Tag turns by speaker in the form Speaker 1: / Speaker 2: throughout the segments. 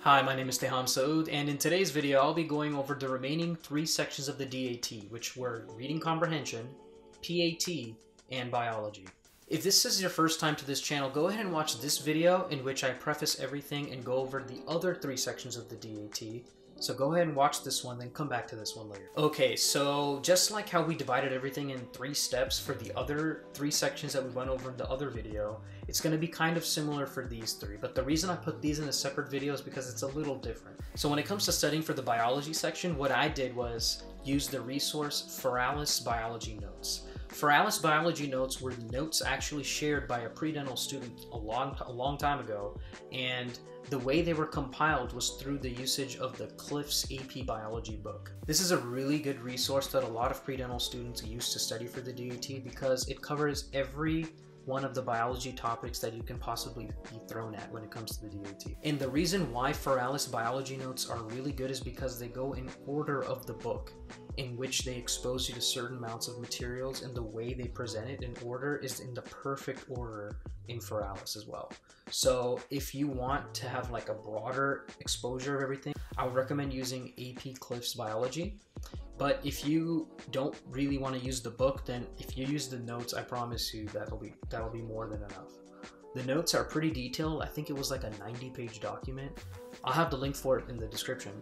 Speaker 1: Hi, my name is Teham Saud, and in today's video I'll be going over the remaining three sections of the DAT, which were Reading Comprehension, PAT, and Biology. If this is your first time to this channel, go ahead and watch this video in which I preface everything and go over the other three sections of the DAT, so go ahead and watch this one, then come back to this one later. Okay, so just like how we divided everything in three steps for the other three sections that we went over in the other video, it's going to be kind of similar for these three, but the reason I put these in a separate video is because it's a little different. So when it comes to studying for the biology section, what I did was use the resource Feralis Biology Notes. Feralis Biology Notes were notes actually shared by a pre-dental student a long, a long time ago, and the way they were compiled was through the usage of the Cliffs AP Biology book. This is a really good resource that a lot of pre-dental students use to study for the DAT because it covers every one of the biology topics that you can possibly be thrown at when it comes to the DAT. And the reason why Feralis biology notes are really good is because they go in order of the book in which they expose you to certain amounts of materials and the way they present it in order is in the perfect order in Feralis as well. So if you want to have like a broader exposure of everything, I would recommend using AP Cliffs Biology. But if you don't really want to use the book, then if you use the notes, I promise you that'll be that'll be more than enough. The notes are pretty detailed. I think it was like a 90 page document. I'll have the link for it in the description.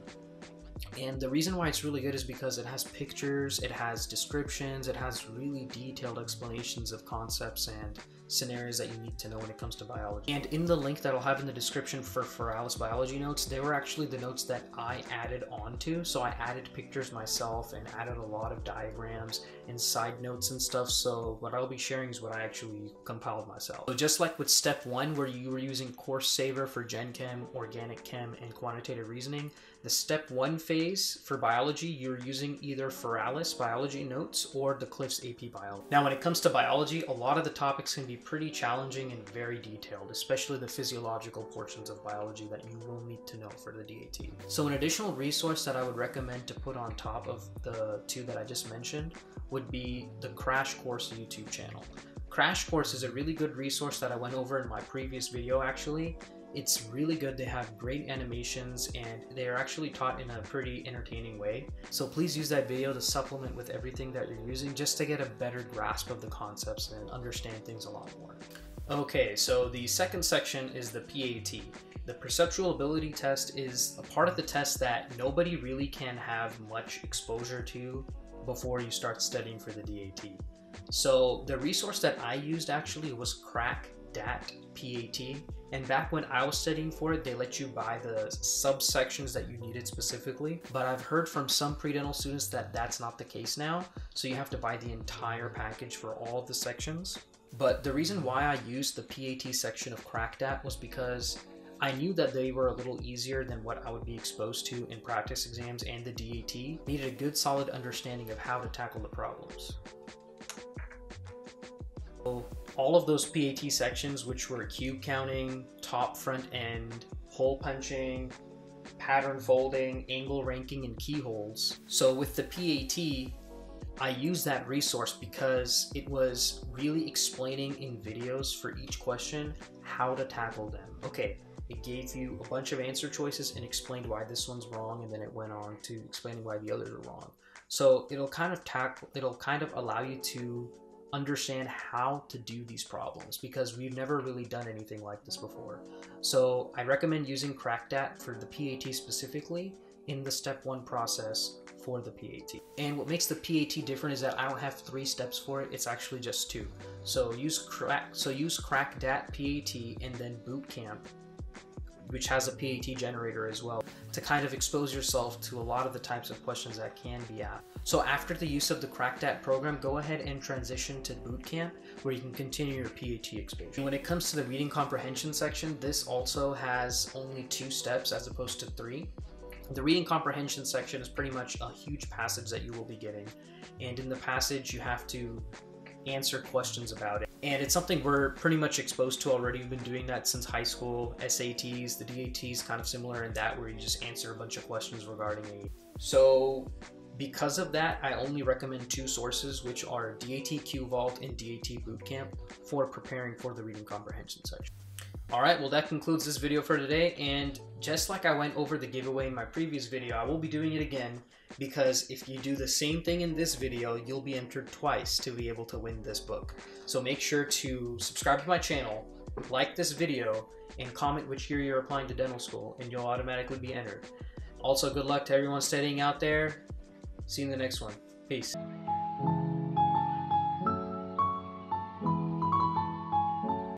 Speaker 1: And the reason why it's really good is because it has pictures, it has descriptions, it has really detailed explanations of concepts and scenarios that you need to know when it comes to biology. And in the link that I'll have in the description for Feralis biology notes, they were actually the notes that I added onto. So I added pictures myself and added a lot of diagrams and side notes and stuff. So what I'll be sharing is what I actually compiled myself. So just like with step one, where you were using Course Saver for Gen Chem, Organic Chem, and Quantitative Reasoning, the step one phase for biology, you're using either Feralis biology notes or the Cliffs AP Bio. Now, when it comes to biology, a lot of the topics can be pretty challenging and very detailed, especially the physiological portions of biology that you will need to know for the DAT. So an additional resource that I would recommend to put on top of the two that I just mentioned would be the Crash Course YouTube channel. Crash Course is a really good resource that I went over in my previous video actually, it's really good. They have great animations and they are actually taught in a pretty entertaining way. So please use that video to supplement with everything that you're using just to get a better grasp of the concepts and understand things a lot more. Okay, so the second section is the PAT. The perceptual ability test is a part of the test that nobody really can have much exposure to before you start studying for the DAT. So the resource that I used actually was Crack DAT PAT. And back when I was studying for it, they let you buy the subsections that you needed specifically. But I've heard from some pre-dental students that that's not the case now. So you have to buy the entire package for all of the sections. But the reason why I used the PAT section of CrackDat was because I knew that they were a little easier than what I would be exposed to in practice exams and the DAT. Needed a good solid understanding of how to tackle the problems. All of those PAT sections, which were cube counting, top front end, hole punching, pattern folding, angle ranking, and keyholes. So with the PAT, I used that resource because it was really explaining in videos for each question how to tackle them. Okay, it gave you a bunch of answer choices and explained why this one's wrong, and then it went on to explaining why the others are wrong. So it'll kind of tackle, it'll kind of allow you to understand how to do these problems because we've never really done anything like this before. So I recommend using CrackDat for the PAT specifically in the step one process for the PAT. And what makes the PAT different is that I don't have three steps for it, it's actually just two. So use crack so use CrackDat PAT and then Bootcamp which has a PAT generator as well, to kind of expose yourself to a lot of the types of questions that can be asked. So after the use of the CrackDat program, go ahead and transition to Bootcamp, where you can continue your PAT exposure. When it comes to the reading comprehension section, this also has only two steps as opposed to three. The reading comprehension section is pretty much a huge passage that you will be getting. And in the passage, you have to answer questions about it. And it's something we're pretty much exposed to already. We've been doing that since high school. SATs, the DAT is kind of similar in that where you just answer a bunch of questions regarding a. So because of that, I only recommend two sources, which are DAT Q Vault and DAT Bootcamp for preparing for the reading comprehension section. Alright, well that concludes this video for today, and just like I went over the giveaway in my previous video, I will be doing it again, because if you do the same thing in this video, you'll be entered twice to be able to win this book. So make sure to subscribe to my channel, like this video, and comment which year you're applying to dental school, and you'll automatically be entered. Also, good luck to everyone studying out there. See you in the next one. Peace.